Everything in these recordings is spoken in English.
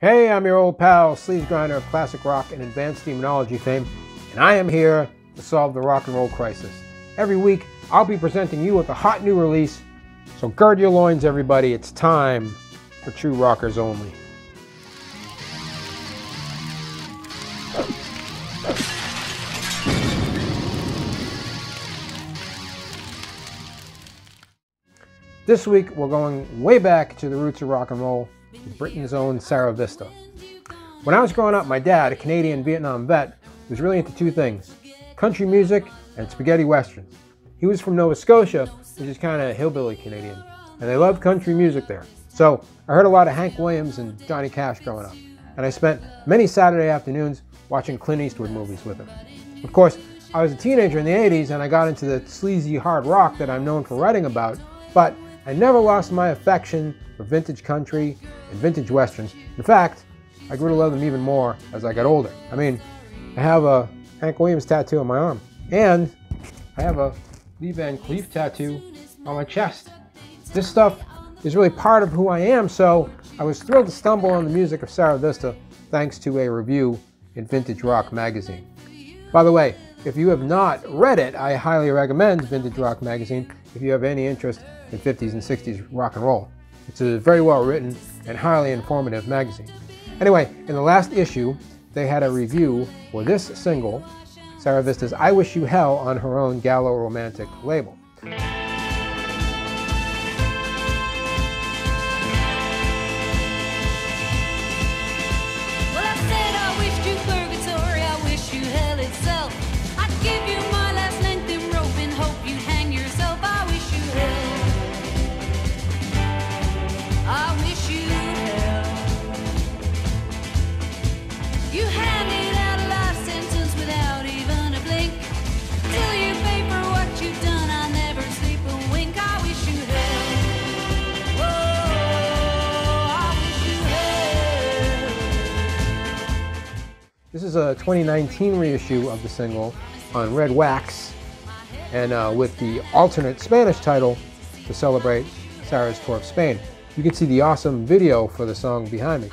Hey, I'm your old pal, Sleaze Grinder of classic rock and advanced demonology fame, and I am here to solve the rock and roll crisis. Every week, I'll be presenting you with a hot new release, so gird your loins, everybody. It's time for True Rockers Only. This week, we're going way back to the roots of rock and roll, Britain's own Sarah Vista. When I was growing up, my dad, a Canadian Vietnam vet, was really into two things country music and spaghetti westerns. He was from Nova Scotia, which is kind of hillbilly Canadian, and they loved country music there. So I heard a lot of Hank Williams and Johnny Cash growing up, and I spent many Saturday afternoons watching Clint Eastwood movies with him. Of course, I was a teenager in the 80s and I got into the sleazy hard rock that I'm known for writing about, but I never lost my affection for vintage country and vintage westerns. In fact, I grew to love them even more as I got older. I mean, I have a Hank Williams tattoo on my arm, and I have a Lee Van Cleef tattoo on my chest. This stuff is really part of who I am, so I was thrilled to stumble on the music of Sarah Vista thanks to a review in Vintage Rock magazine. By the way, if you have not read it, I highly recommend Vintage Rock magazine if you have any interest in 50s and 60s rock and roll. It's a very well written and highly informative magazine. Anyway, in the last issue, they had a review for this single, Sarah Vista's I Wish You Hell, on her own Gallo Romantic label. This is a 2019 reissue of the single on red wax and uh, with the alternate Spanish title to celebrate Sarah's tour of Spain. You can see the awesome video for the song behind me.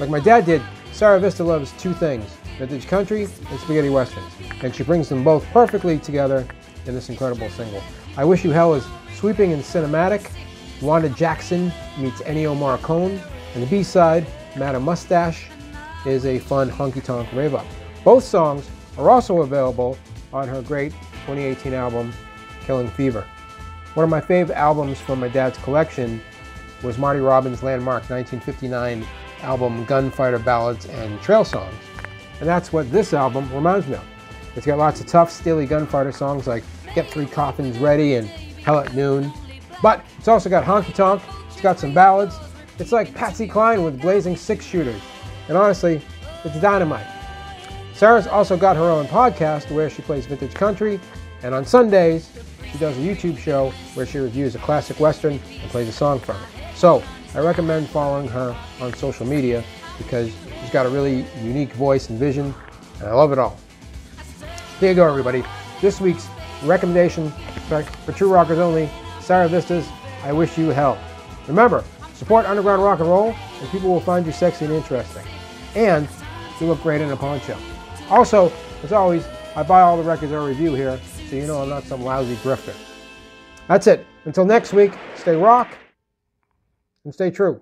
Like my dad did, Sarah Vista loves two things vintage country and spaghetti westerns, and she brings them both perfectly together in this incredible single. I Wish You Hell is sweeping and cinematic. Wanda Jackson meets Ennio Morricone, and the B side, Madame Mustache, is a fun honky tonk rave up. Both songs are also available on her great 2018 album, Killing Fever. One of my fave albums from my dad's collection was Marty Robbins' landmark 1959 album Gunfighter Ballads and Trail Songs. And that's what this album reminds me of. It's got lots of tough, steely gunfighter songs like Get Three Coffins Ready and Hell at Noon. But it's also got honky tonk, it's got some ballads. It's like Patsy Cline with blazing six shooters. And honestly, it's dynamite. Sarah's also got her own podcast where she plays vintage country, and on Sundays, she does a YouTube show where she reviews a classic Western and plays a song from it. So, I recommend following her on social media because she's got a really unique voice and vision, and I love it all. There you go, everybody. This week's recommendation for, True Rockers Only Sarah Vista's I Wish You Hell. Remember, support underground rock and roll, and people will find you sexy and interesting. And you look great in a poncho. Also, as always, I buy all the records I review here, so you know I'm not some lousy grifter. That's it. Until next week, stay rock and stay true.